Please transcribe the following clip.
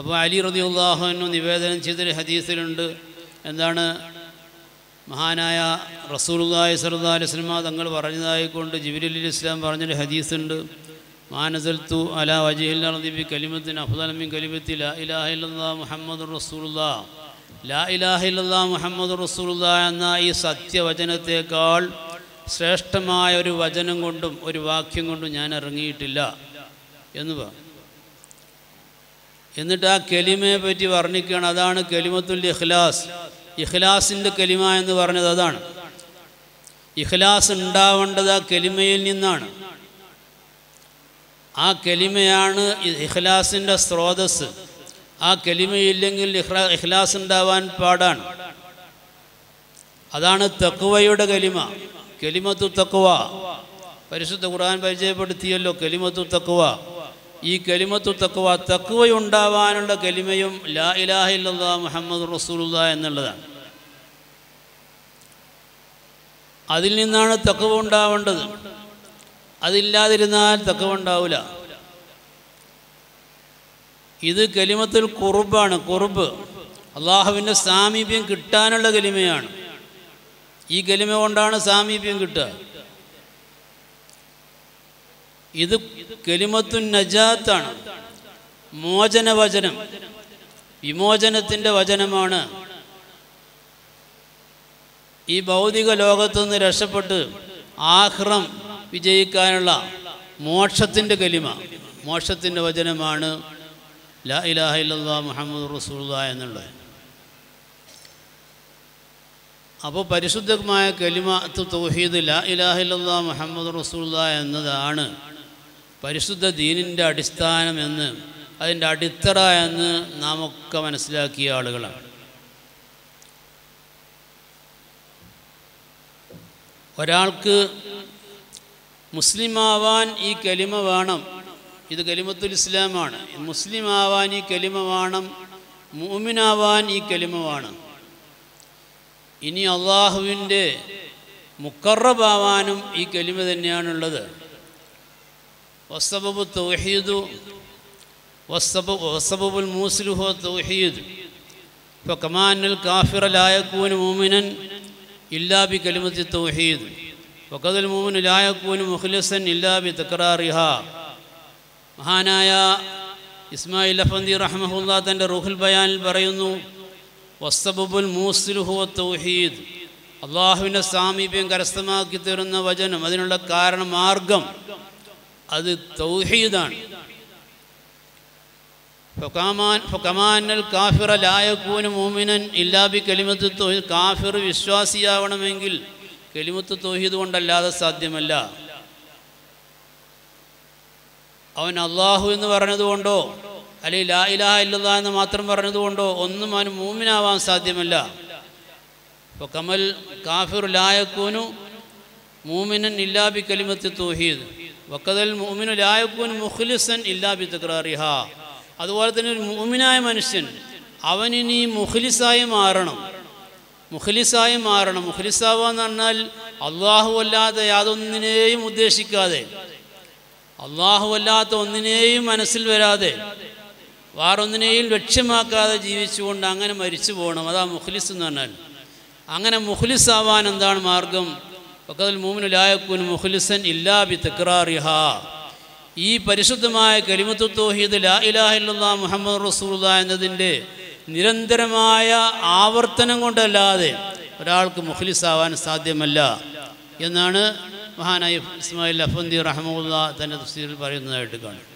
അപ്പോൾ അലി റതി അള്ളാഹുവിനു നിവേദനം ചെയ്തൊരു ഹദീസിലുണ്ട്. എന്താണ്? മഹാനായ റസൂലുള്ളാഹി സർദാ അലൈഹി വസല്ലമ തങ്ങൾ പറഞ്ഞതായിക്കൊണ്ട് ജിബ്രീൽ ഇസ്ലാം പറഞ്ഞൊരു ഹദീസുണ്ട്. മാനസൽത്തു അല വജിഹിൽ അർദി ബി കലിമത്തിന് അഫ്ദല മിൻ കലിമത്തി ലാ ഇലാഹ ഇല്ലല്ലാഹ് റസൂലുല്ലാ ലാ ഇലാഹ ഇല്ലല്ലാഹ് റസൂലുല്ലാ എന്ന ഈ സത്യവചനത്തേക്കാൾ ശ്രേഷ്ഠമായ ഒരു വചനം കൊണ്ടും ഒരു വാക്യം കൊണ്ടും ഞാൻ ഇറങ്ങിയിട്ടില്ല. എന്ന് പറഞ്ഞു എന്നിട്ട് ആ കെലിമയെ പറ്റി വർണിക്കുകയാണ്. അതാണ് കെലിമത്തുൽ ഇഖ്ലാസ്. ഇഖ്ലാസിന്റെ കെലിമ എന്ന് പറഞ്ഞത് അതാണ്. ഇഖ്ലാസ് ഉണ്ടാവേണ്ടത് ആ കെലിമയിൽ നിന്നാണ്. ആ കെലിമയാണ് ഇഖ്ലാസിന്റെ സ്രോതസ് ആ കെലിമയില്ലെങ്കിൽ ഇഖ്ലാ ഇഖ്ലാസ് ഉണ്ടാവാൻ പാടാണ്. അതാണ് തക്കുവയുടെ കലിമ. കെലിമത്തു തക്കുവ പരിശുദ്ധ ഖുർആൻ പരിചയപ്പെടുത്തിയല്ലോ കെലിമത്തു തക്കുവ ഈ കലിമത്തു തക്കുവ തക്കുവയുണ്ടാവാനുള്ള കലിമയും ലാ ഇലാഹ ഇല്ലല്ലാ മുഹമ്മദ് റസൂലുള്ള എന്നുള്ളതാണ്. അതിൽ നിന്നാണ് തക്കവ ഉണ്ടാവേണ്ടത്. അതില്ലാതിരുന്നാൽ തക്കവ ഉണ്ടാവില്ല ഇത് കലിമത്തിൽ കുറുബാണ് കുറുബ് അള്ളാഹുവിന്റെ സാമീപ്യം കിട്ടാനുള്ള കലിമയാണ്. ഈ കലിമ കൊണ്ടാണ് സാമീപ്യം കിട്ടുക. ഇത് കെലിമത്തു നജാത്താണ്. മോചനവചനം. വിമോചനത്തിന്റെ വചനമാണ്. ഈ ഭൗതിക ലോകത്തു നിന്ന് രക്ഷപ്പെട്ട് ആഹ്റം വിജയിക്കാനുള്ള മോക്ഷത്തിന്റെ കലിമ. മോക്ഷത്തിന്റെ വചനമാണ് ലാ ഇലാഹ ഇല്ലല്ലാ മുഹമ്മദ് റസൂല എന്നുള്ളത്. അപ്പോൾ പരിശുദ്ധമായ കലിമ തൗഹീദ് ലാ ഇലാഹ ഇല്ലല്ലാ മുഹമ്മദ് റസൂല എന്നതാണ് പരിശുദ്ധ ദീനിന്റെ അടിസ്ഥാനമെന്ന് അതിന്റെ അടിത്തറ എന്ന് നാം ഒക്കെ മനസ്സിലാക്കിയ ആളുകളാണ്. ഒരാൾക്ക് മുസ്ലിമാവാൻ ഈ കലിമ വേണം ഇത് കലിമത്തുൽ ഇസ്ലാമാണ്. മുസ്ലിമാവാൻ ഈ കലിമ വേണം മൂമിനാവാൻ ഈ കലിമ വേണം. ഇനി അള്ളാഹുവിന്റെ മുക്കറബാവാനും ഈ കലിമ തന്നെയാണുള്ളത്. വസ്തബബു തൗഹീദു. വസ്തബ വസ്തബുൽ മൂസ്ലുഹു തൗഹീദ്. ഇപ്പോൾ കമാനൽ കാഫിറ ലായക്കൂന് മൂമിനൻ ഇല്ലാ ബി കലിമത്തി തൗഹീദ്. വക്കതുൽ മൂമിന് ലായക്കൂന് മുഖ്ലിസൻ ഇല്ലാ ബി തക്രാറിഹ. മഹാനായ ഇസ്മായിൽ അഫന്തി റഹ്മുല്ലാ തന്റെ റുഹുൽ ബയാനിൽ പറയുന്നു വസ്തബുൽ മൂസ്ലുഹു തൗഹീദ്. അള്ളാഹുവിന്റെ സാമീപ്യം കരസ്ഥമാക്കി തരുന്ന വചനം അതിനുള്ള കാരണം മാർഗം അത് തൗഹീദാണ്. കാഫിർ വിശ്വാസിയാവണമെങ്കിൽ കലിമത്ത് തൗഹീദ് കൊണ്ടല്ലാതെ സാധ്യമല്ല. അവൻ അള്ളാഹു എന്ന് പറഞ്ഞതുകൊണ്ടോ അല്ലെങ്കിൽ ലാ ഇലാഹ ഇല്ലാ എന്ന് മാത്രം പറഞ്ഞതുകൊണ്ടോ ഒന്നും അവന് മൂമിനാവാൻ സാധ്യമല്ല. കമൽ കാഫിർ ലായക്കൂനു മൂമിനൻ ഇല്ലാബി കലിമത്ത് തൗഹീദ്. വക്കതൽ മുഅ്മിനു ലായക്കുൻ മുഖ്ലിസൻ ഇല്ലാ തക്രാറിഹ അതുപോലെ തന്നെ ഒരു മുഅ്മിനായ മനുഷ്യൻ അവനിനി മുഖ്ലിസായി മാറണം. മുഖ്ലിസായി മാറണം. മുഖ്ലിസാവുക എന്ന് പറഞ്ഞാൽ അള്ളാഹു അല്ലാതെ യാതൊന്നിനെയും ഉദ്ദേശിക്കാതെ അള്ളാഹു അല്ലാത്ത ഒന്നിനെയും മനസ്സിൽ വരാതെ വേറൊന്നിനെയും ലക്ഷ്യമാക്കാതെ ജീവിച്ചുകൊണ്ട് അങ്ങനെ മരിച്ചു പോകണം. അതാ മുഖ്ലിസ് എന്ന് പറഞ്ഞാൽ. അങ്ങനെ മുഖ്ലിസ് ആവാൻ എന്താണ് മാർഗം? മുഖ്ലിസൻ ഇല്ലാ ബി ഈ പരിശുദ്ധമായ കലിമത്തു തോഹീദ് ലാ ഇലാഹ ഇല്ലല്ലാ മുഹമ്മദ് റസൂല എന്നതിന്റെ നിരന്തരമായ ആവർത്തനം കൊണ്ടല്ലാതെ ഒരാൾക്ക് മുഖ്ലിസ് ആവാൻ സാധ്യമല്ല എന്നാണ് മഹാനായി ഇസ്മായിൽ അഫന്തി റഹമുല്ല തന്റെ തഫ്സീറിൽ പറയുന്നതായിട്ട് കാണും